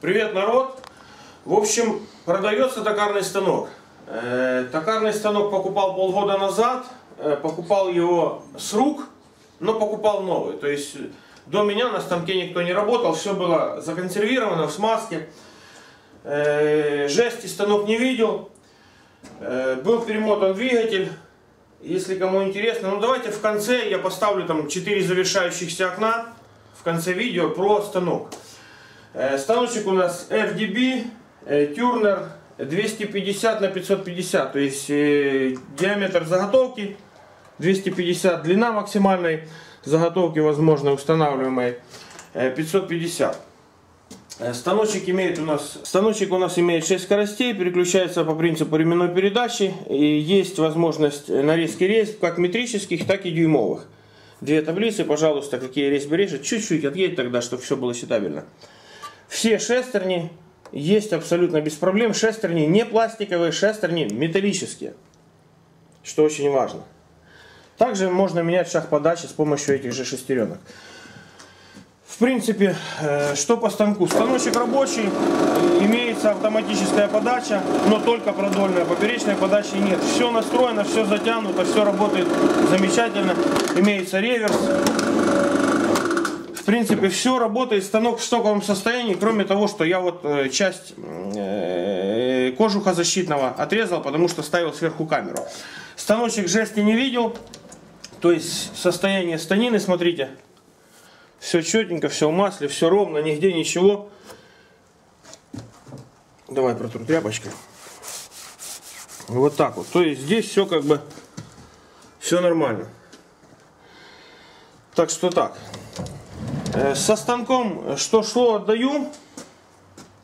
Привет, народ! В общем, продается токарный станок. Э, токарный станок покупал полгода назад, э, покупал его с рук, но покупал новый. То есть до меня на станке никто не работал, все было законсервировано в смазке. Э, жести станок не видел. Был перемотан двигатель. Если кому интересно, ну давайте в конце я поставлю там 4 завершающихся окна в конце видео про станок. Станочек у нас FDB Turner 250 на 550, то есть э, диаметр заготовки 250, длина максимальной заготовки возможной устанавливаемой 550. Э, станочек имеет у нас станочек у нас имеет 6 скоростей, переключается по принципу ременной передачи. И есть возможность нарезки резьб как метрических, так и дюймовых. Две таблицы, пожалуйста, какие резьбы режет. Чуть-чуть отъедь тогда, чтобы все было считабельно. Все шестерни есть абсолютно без проблем. Шестерни не пластиковые, шестерни металлические, что очень важно. Также можно менять шаг подачи с помощью этих же шестеренок. В принципе, э, что по станку? Станочек рабочий, имеется автоматическая подача, но только продольная, поперечной подачи нет. Все настроено, все затянуто, все работает замечательно. Имеется реверс, принципе, все работает, станок в стоковом состоянии, кроме того, что я вот э, часть э, кожуха защитного отрезал, потому что ставил сверху камеру. Станочек жести не видел, то есть состояние станины, смотрите, все четенько, все в масле, все ровно, нигде ничего. Давай протру тряпочкой. Вот так вот. То есть здесь все как бы, все нормально. Так что так. Э, со станком что шло, отдаю.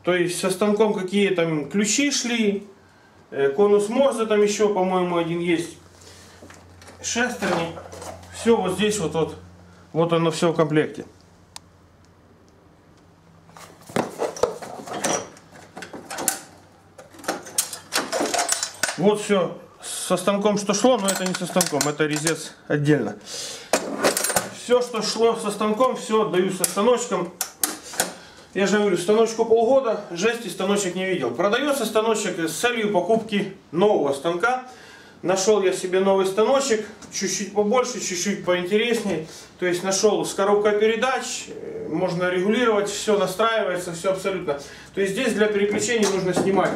То есть со станком какие там ключи шли. Э, конус Морзе там еще, по-моему, один есть. Шестерни. Все вот здесь вот, вот, вот оно все в комплекте. Вот все со станком что шло, но это не со станком, это резец отдельно все, что шло со станком, все отдаю со станочком. Я же говорю, станочку полгода, жести станочек не видел. Продается станочек с целью покупки нового станка. Нашел я себе новый станочек, чуть-чуть побольше, чуть-чуть поинтереснее. То есть нашел с коробкой передач, можно регулировать, все настраивается, все абсолютно. То есть здесь для переключения нужно снимать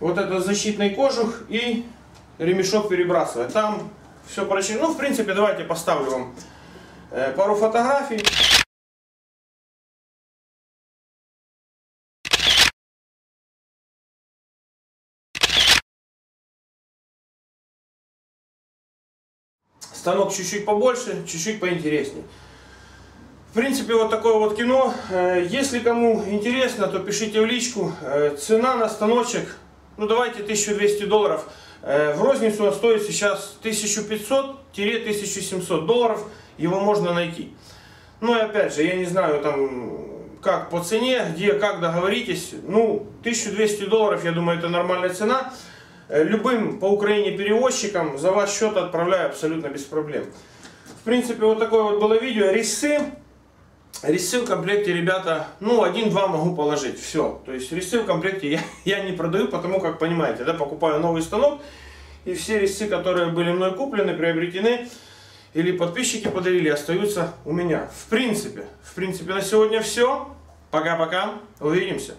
вот этот защитный кожух и ремешок перебрасывать. Там все проще. Ну, в принципе, давайте поставлю вам Э, пару фотографий. Станок чуть-чуть побольше, чуть-чуть поинтереснее. В принципе, вот такое вот кино. Э, если кому интересно, то пишите в личку. Э, цена на станочек, ну давайте 1200 долларов. В розницу он стоит сейчас 1500-1700 долларов его можно найти. Ну и опять же, я не знаю там как по цене, где, как договоритесь. Ну, 1200 долларов, я думаю, это нормальная цена. Э, любым по Украине перевозчикам за ваш счет отправляю абсолютно без проблем. В принципе, вот такое вот было видео. Рисы. Рисы в комплекте, ребята, ну, один-два могу положить. Все. То есть рисы в комплекте я, я не продаю, потому как, понимаете, да, покупаю новый станок. И все рисы, которые были мной куплены, приобретены, или подписчики подарили, остаются у меня. В принципе, в принципе на сегодня все. Пока-пока, увидимся.